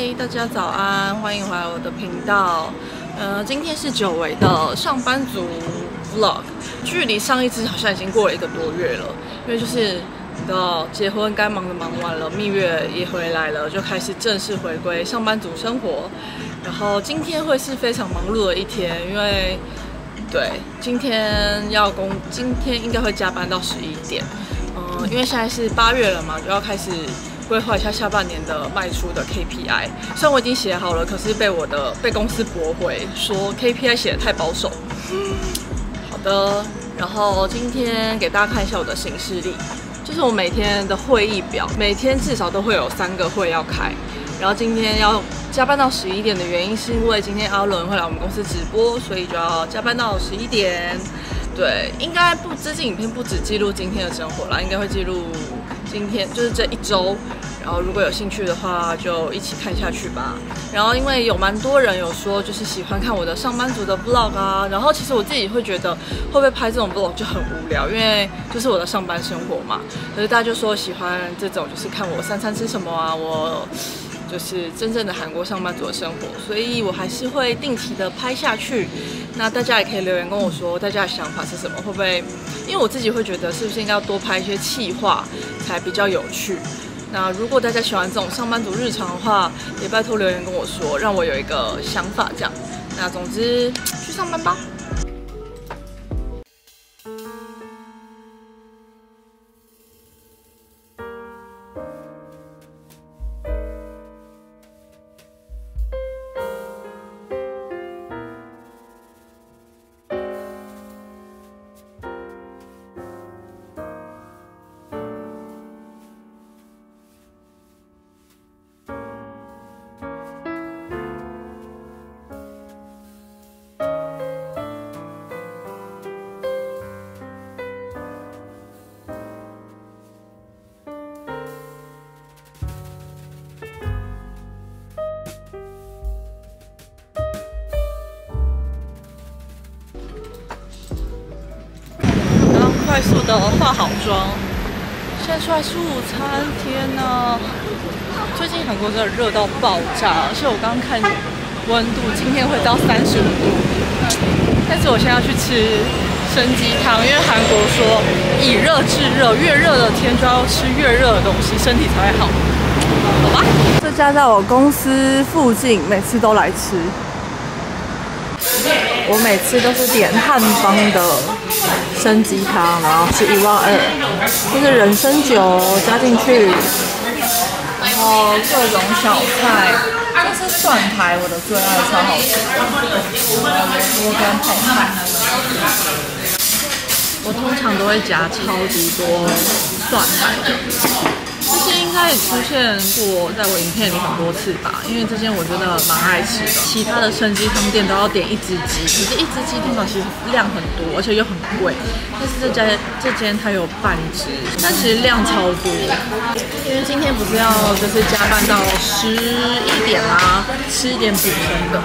大家早安，欢迎回来我的频道。呃，今天是久违的上班族 vlog，距离上一次好像已经过了一个多月了。因为就是你知道，结婚该忙的忙完了，蜜月也回来了，就开始正式回归上班族生活。然后今天会是非常忙碌的一天，因为对，今天要工，今天应该会加班到十一点。嗯，因为现在是八月了嘛，就要开始。规划一下下半年的卖出的 KPI，虽然我已经写好了，可是被我的被公司驳回，说 KPI 写的太保守。好的，然后今天给大家看一下我的行事历，就是我每天的会议表，每天至少都会有三个会要开。然后今天要加班到十一点的原因，是因为今天阿伦会来我们公司直播，所以就要加班到十一点。对，应该不，这支影片不止记录今天的生活啦，应该会记录今天就是这一周。然后如果有兴趣的话，就一起看下去吧。然后因为有蛮多人有说，就是喜欢看我的上班族的 vlog 啊。然后其实我自己会觉得，会不会拍这种 vlog 就很无聊，因为就是我的上班生活嘛。可是大家就说喜欢这种，就是看我三餐吃什么啊，我就是真正的韩国上班族的生活。所以我还是会定期的拍下去。那大家也可以留言跟我说，大家的想法是什么？会不会？因为我自己会觉得，是不是应该要多拍一些气话，才比较有趣？那如果大家喜欢这种上班族日常的话，也拜托留言跟我说，让我有一个想法这样。那总之，去上班吧。快速的化好妆，现在出来吃午餐。天呐，最近韩国真的热到爆炸，而且我刚刚看温度，今天会到三十五度。但是我现在要去吃生鸡汤，因为韩国说以热制热，越热的天就要吃越热的东西，身体才会好。好吧，这家在我公司附近，每次都来吃。我每次都是点汉方的。生鸡汤，然后是一万二，就是人参酒加进去，然后各种小菜，这是蒜苔，我的最爱，超好吃。萝卜跟泡菜，我通常都会夹超级多蒜苔。这些应该也出现过在我影片里很多次吧，因为这间我觉得蛮爱吃的。其他的生鸡汤店都要点一只鸡，可是一只鸡通常其实量很多，而且又很贵。但是这家这间它有半只，但其实量超多。因为今天不是要就是加班到十一点吗？吃一点补充的。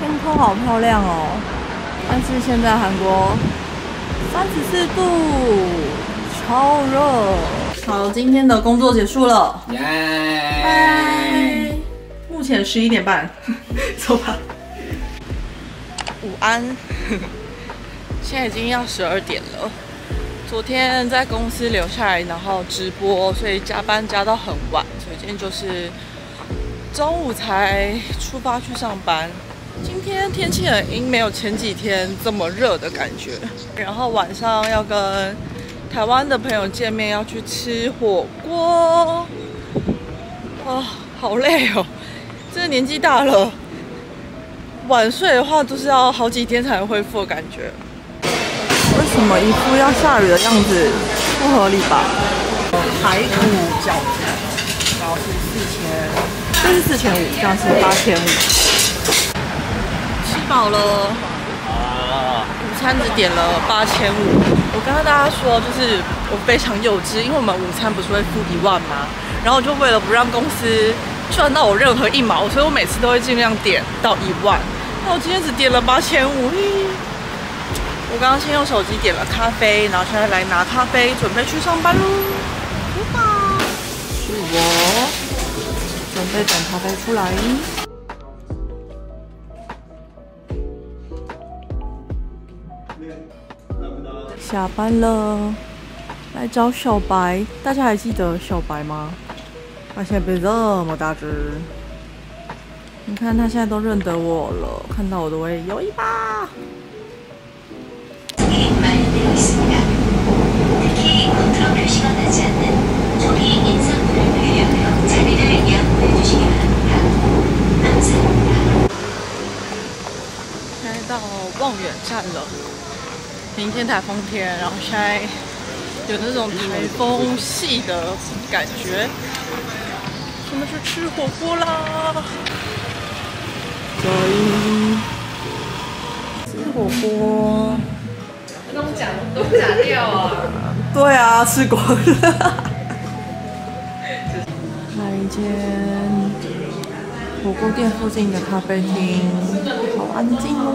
天空好漂亮哦。但是现在韩国三十四度，超热。好，今天的工作结束了，耶拜。目前十一点半，走吧。午安，现在已经要十二点了。昨天在公司留下来，然后直播，所以加班加到很晚，所以今天就是中午才出发去上班。今天天气很阴，没有前几天这么热的感觉。然后晚上要跟台湾的朋友见面，要去吃火锅。啊，好累哦！真的年纪大了，晚睡的话都是要好几天才能恢复的感觉。为什么一副要下雨的样子？不合理吧？排骨饺子，然后是四千，这是四千五，这样是八千五。饱了，午餐只点了八千五。我刚刚大家说，就是我非常幼稚，因为我们午餐不是会付一万吗？然后就为了不让公司赚到我任何一毛，所以我每次都会尽量点到一万。那我今天只点了八千五，我刚刚先用手机点了咖啡，然后现在来拿咖啡，准备去上班喽。是我，准备等咖啡出来。下班了，来找小白。大家还记得小白吗？他现在变这么大只，你看他现在都认得我了，看到我都会摇尾巴。现在到望远站了，明天台风天，然后现在有那种台风系的感觉。我们去吃火锅啦！走，吃火锅。都假都假掉啊！对啊，吃过了。来一间火锅店附近的咖啡厅，好安静哦。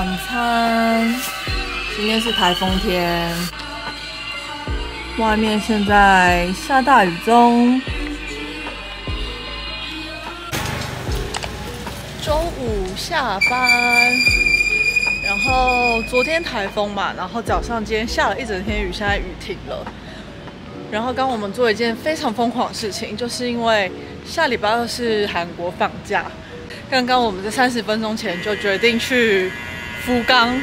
晚餐，今天是台风天，外面现在下大雨中。中午下班，然后昨天台风嘛，然后早上今天下了一整天雨，现在雨停了。然后刚我们做一件非常疯狂的事情，就是因为下礼拜二是韩国放假，刚刚我们在三十分钟前就决定去。福冈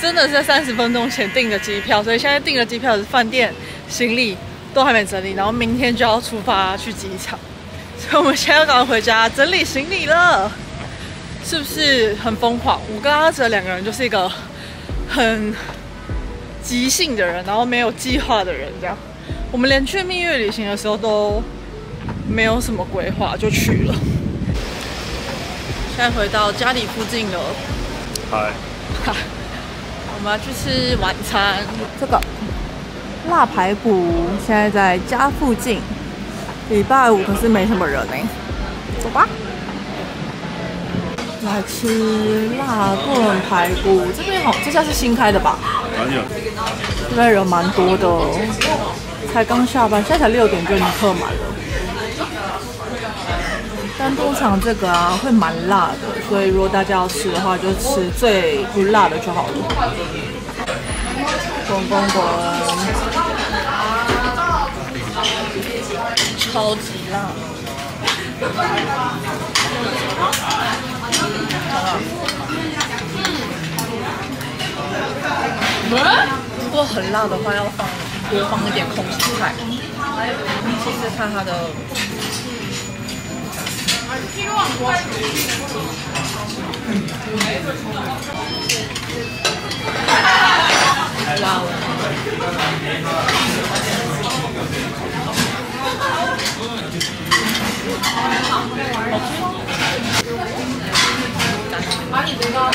真的是在三十分钟前订的机票，所以现在订的机票是饭店、行李都还没整理，然后明天就要出发去机场，所以我们现在要赶快回家整理行李了，是不是很疯狂？我跟阿哲两个人就是一个很即兴的人，然后没有计划的人，这样。我们连去蜜月旅行的时候都没有什么规划就去了。现在回到家里附近了。嗨，我们要去吃晚餐。这个辣排骨现在在家附近，礼拜五可是没什么人呢。走吧，来吃辣炖排骨。这边好，这家是新开的吧？这边人蛮多的，才刚下班，现在才六点就已经客满了。但通常这个啊会蛮辣的，所以如果大家要吃的话，就吃最不辣的就好了。滚滚滚！超级辣！如果很辣的话，要放多放一点空心菜。试试看它的。把你这个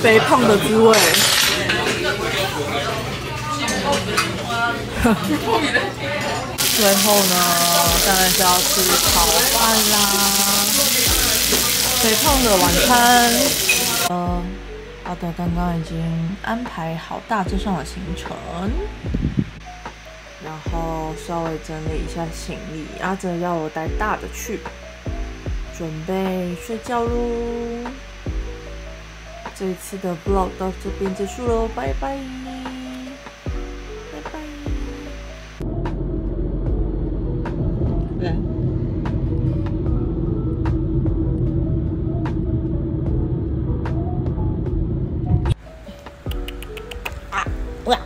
肥胖的滋味。最后呢，当然是要吃炒饭啦。肥胖的晚餐，呃，阿德刚刚已经安排好大致上的行程，然后稍微整理一下行李。阿泽要我带大的去，准备睡觉喽。这一次的 vlog 到这边结束喽，拜拜。啊，对啊。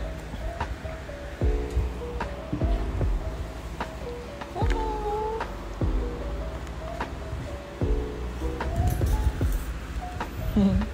嗯。